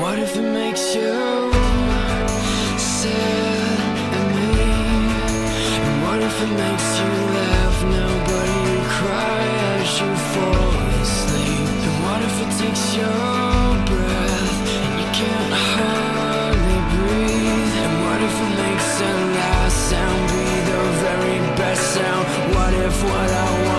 What if it makes you sad at me? And what if it makes you laugh now but you cry as you fall asleep? And what if it takes your breath and you can't hardly breathe? And what if it makes a last sound be the very best sound? What if what I want?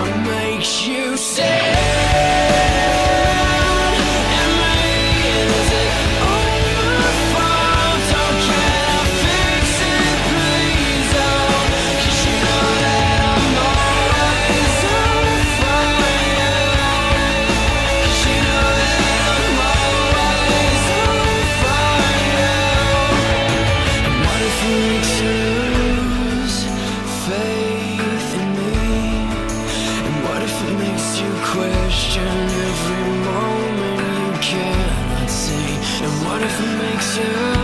and every moment you cannot see. And what if it makes you